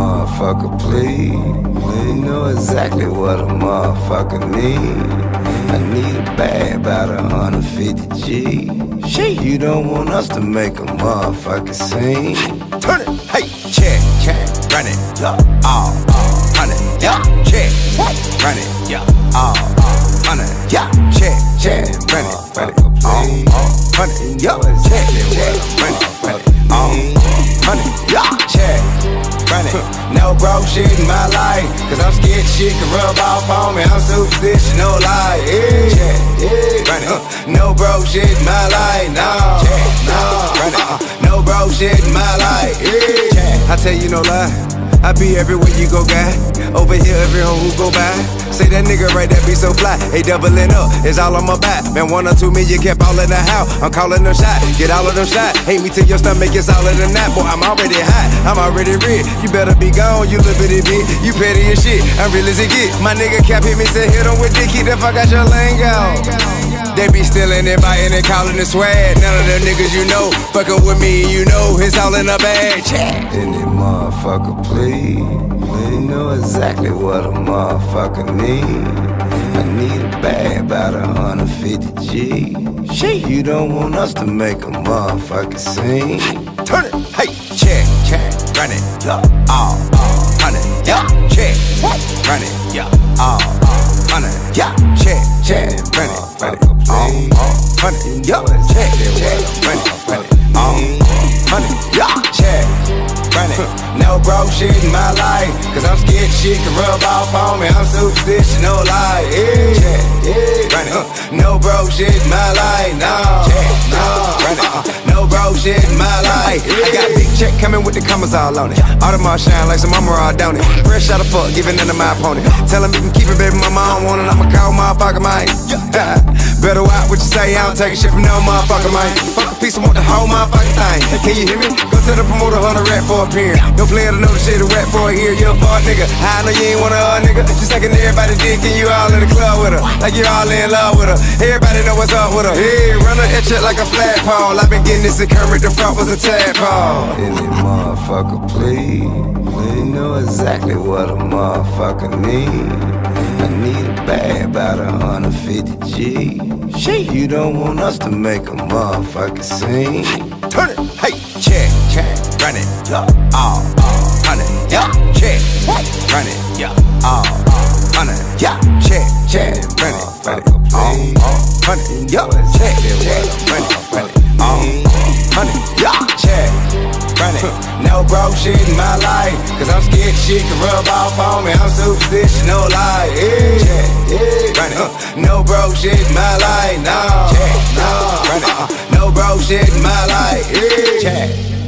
Motherfucker, please. You know exactly what a motherfucker need. I need a bag about a 150 G. She. You don't want us to make a motherfucker scene. Turn it, hey, check, check, run it, Yeah. all, hundred, yeah, check, run it, yeah, all, hundred, uh, yeah, check, check, run it, uh, uh, run it, all, hundred, yeah, check, broke shit in my life, cause I'm scared shit can rub off on me. I'm superstitious, no lie, yeah, check, yeah, run it. No broke shit in my life, no, no, run it. No broke shit in my life, yeah. I tell you no lie. I be everywhere you go, guy. Over here, every who go by. Say that nigga right there be so fly. Hey, doubling up, is all on my back. Man, one or two million kept all in the house. I'm calling them shot, get all of them shot. Hate me till your stomach, all in the nap. Boy, I'm already hot, I'm already rich. You better be gone, you little bitty bitch. You petty as shit, I'm real as it get. My nigga cap hit me, said hit him with dick, keep the fuck out your lingo. They be stealing and biting and calling it swag. None of them niggas you know, fucking with me, you know it's all in the bag. Check. Any motherfucker, please. You know exactly what a motherfucker need. I need a bag about a 150 G. She. You don't want us to make a motherfucker scene. Turn it, hey, check, check, run it, yeah, all, hundred, yeah, check, run it, yeah, all, hundred, uh, uh, yeah, check, check, run it, run it, all, hundred, uh, yeah, check, check, run it, run it, all, hundred, yeah, check, run it. No broke shit in my life, cause I'm scared shit can rub off on me. I'm superstitious, no lie, yeah, check, yeah, run uh, it. No broke shit in my life, uh, no, no, run it. No broke shit in my life. I got big check coming with the commas all on it. Audemars shine like some mama all down it. Fresh out of fuck, giving into my opponent. Tell him you can keep it, baby, mama, I don't want it. I'ma call motherfucker, man. Better watch what you say, I don't take a shit from no motherfucker, man. Fuck a piece, I want the whole motherfucking thing. Can you hear me? Go to the promoter, on the rap for a appearance. No player to know the shit, a rap for a here. You a fuck nigga. I know you ain't want a uh, nigga. Just taking everybody dick and you all in the club with her. Like you all in love with her. Everybody know what's up with her. Hey, run her that shit like a flagpole. I've been getting this Kermit, the front was a tadpole. Any motherfucker, please. You know exactly what a motherfucker need. Need a bag about a 150 G. She. You don't want us to make a motherfucker scene. Turn it, hey, check, check, run it, yeah, all, hundred, yeah, check, run it, yeah, all, hundred, yeah, check, check, run it, run it, all, hundred, yeah, check, check, run it, run it, all, hundred, yeah, check, run it. No broke shit in my life, cause I'm scared shit can rub off on me. I'm superstitious, no lie, yeah, check, yeah, run it. Uh. No broke shit in my life, no, no, run it. Uh. No broke shit in my life, yeah, check.